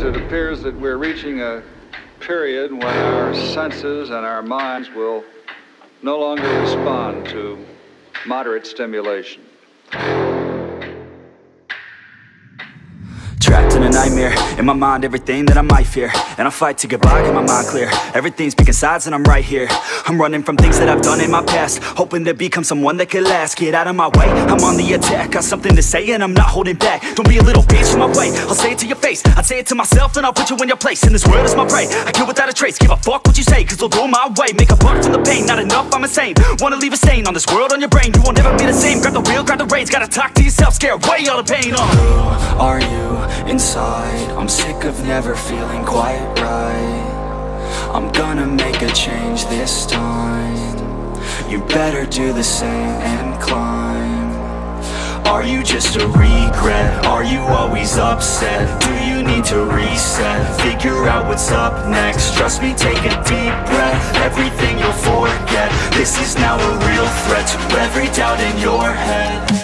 it appears that we're reaching a period when our senses and our minds will no longer respond to moderate stimulation. Nightmare, in my mind everything that I might fear. And I fight to get by, get my mind clear. Everything's picking sides and I'm right here. I'm running from things that I've done in my past. Hoping to become someone that could last. Get out of my way, I'm on the attack. Got something to say and I'm not holding back. Don't be a little bitch in my way, I'll say it to your face. I'd say it to myself and I'll put you in your place. And this world is my prey, I kill without a trace. Give a fuck what you say, cause they'll it my way. Make a buck from the pain, not enough, I'm insane. Wanna leave a stain on this world, on your brain. You won't ever be the same, grab the wheel, grab the Gotta talk to yourself, scare away all the pain uh. Who are you? inside I'm sick of never feeling quite right I'm gonna make a change this time You better do the same and climb Are you just a regret? Are you always upset? Do you need to reset? Figure out what's up next Trust me, take a deep breath Everything you'll forget This is now a real threat To every doubt in your head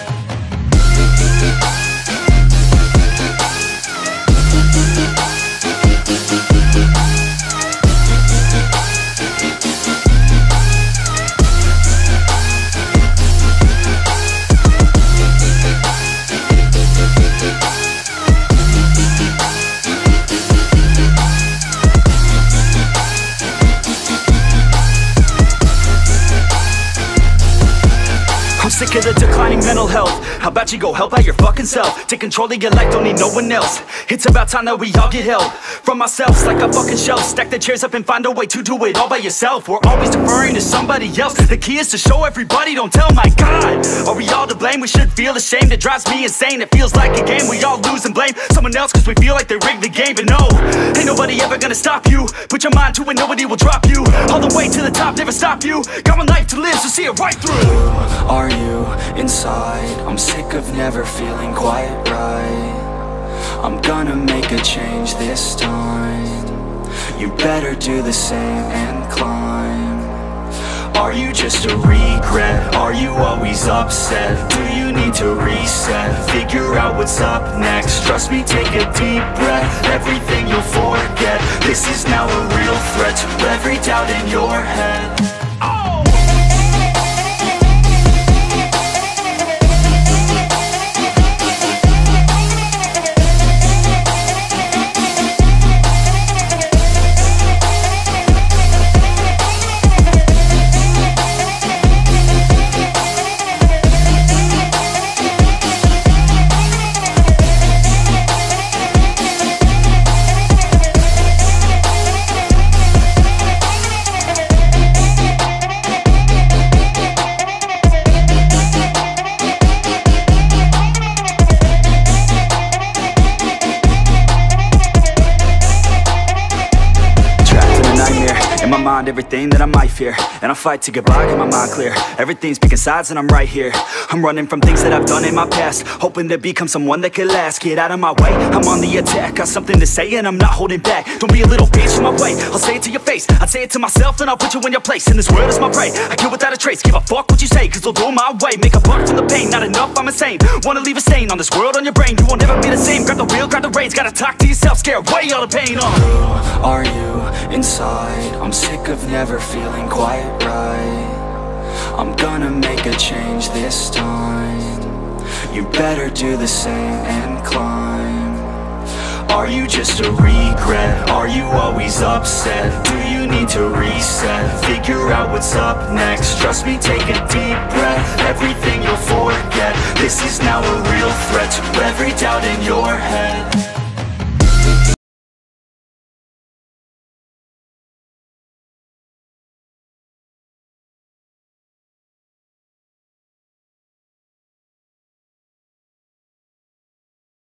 the declining mental health. How about you go help out your fucking self? Take control of your life, don't need no one else. It's about time that we all get help From ourselves like a fucking shelf. Stack the chairs up and find a way to do it all by yourself. We're always deferring to somebody else. The key is to show everybody, don't tell my God. Are we all to blame? We should feel ashamed. It drives me insane, it feels like a game. We all lose and blame someone else Cause we feel like they rigged the game. But no, ain't nobody ever gonna stop you. Put your mind to it, nobody will drop you. All the way to the top, never stop you. Got one life to live, so see it right through. Are you? Inside. I'm sick of never feeling quite right. I'm gonna make a change this time. You better do the same and climb. Are you just a regret? Are you always upset? Do you need to reset? Figure out what's up next. Trust me, take a deep breath. Everything you'll forget. This is now a real threat. To every doubt in your head everything that I might fear. And I fight to get by, get my mind clear. Everything's picking sides and I'm right here. I'm running from things that I've done in my past. Hoping to become someone that could last. Get out of my way, I'm on the attack. Got something to say and I'm not holding back. Don't be a little bitch in my way, I'll say it to your face. I'd say it to myself and I'll put you in your place. And this world is my prey, I kill without a trace. Give a fuck what you say, cause they'll do my way. Make a buck from the pain, not enough, I'm insane. Wanna leave a stain on this world, on your brain. You won't ever be the same, grab the wheel, grab the reins. Gotta talk to yourself, scare away all the pain uh. Who are you inside? I'm sick of never feeling quite right. I'm gonna make a change this time. You better do the same and climb. Are you just a regret? Are you always upset? Do you need to reset? Figure out what's up next. Trust me, take a deep breath. Everything you'll forget. This is now a real threat. To every doubt in your head